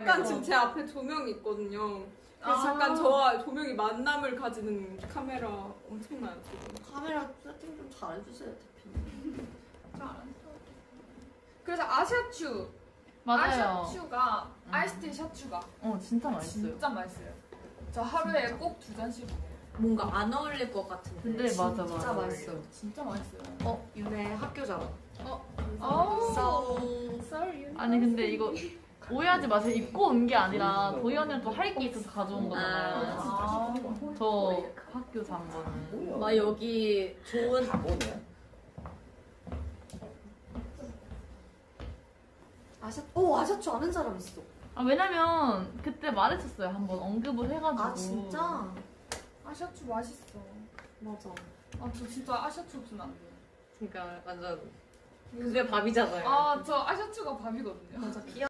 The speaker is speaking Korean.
약간 지금 제 앞에 조명이 있거든요. 그래서 아. 잠깐 저와 조명이 만남을 가지는 카메라 엄청나요 지금. 카메라 세팅 좀 잘해주세요 대표님. 그래서 아샤추 맞아요. 아샤추가 음. 아이스티 샤추가 어 진짜 맛있어요. 진짜 맛있어요. 저 하루에 꼭 두 잔씩 먹어요. 뭔가 안 어울릴 것 같은데. 근데 맞아, 진짜 맞아. 맛있어요. 진짜 맛있어요. 어 윤혜 학교잖아. 어. 써. Sorry. 아니 근데 이거 오해하지 마세요. 입고 온 게 아니라 도희 언니는 또 할 게 있어서 가져온 거잖아요. 아. 저 학교 산 거는. 막 여기 좋은 아샤 오 아샤추 아는 사람 있어. 아 왜냐면 그때 말했었어요. 한번 언급을 해가지고. 아 진짜? 아샤추 맛있어. 맞아. 아 저 진짜 아샤추 없으면 안 돼요. 그러니까 완전 그게 밥이잖아요. 아 저 아샤추가 밥이거든요. 맞아 귀여.